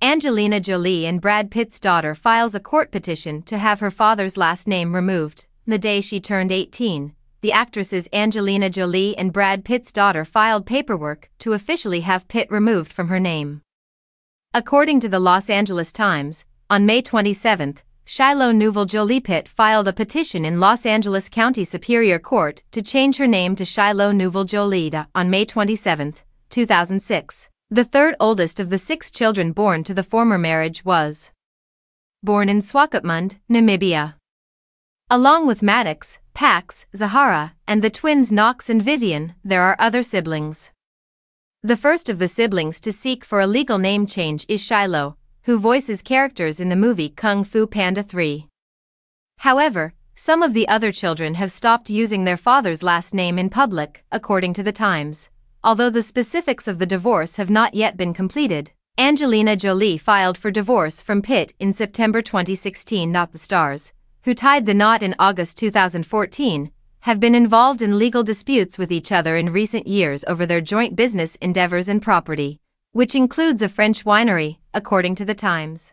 Angelina Jolie and Brad Pitt's daughter files a court petition to have her father's last name removed. The day she turned 18, the actresses Angelina Jolie and Brad Pitt's daughter filed paperwork to officially have Pitt removed from her name. According to the Los Angeles Times, on May 27, Shiloh Nouvel Jolie Pitt filed a petition in Los Angeles County Superior Court to change her name to Shiloh Nouvel Jolie on May 27, 2006. The third oldest of the six children born to the former marriage was born in Swakopmund, Namibia. Along with Maddox, Pax, Zahara, and the twins Knox and Vivienne, there are other siblings. The first of the siblings to seek for a legal name change is Shiloh, who voices characters in the movie Kung Fu Panda 3. However, some of the other children have stopped using their father's last name in public, according to the Times. Although the specifics of the divorce have not yet been completed, Angelina Jolie filed for divorce from Pitt in September 2016. Not the stars, who tied the knot in August 2014, have been involved in legal disputes with each other in recent years over their joint business endeavors and property, which includes a French winery, according to the Times.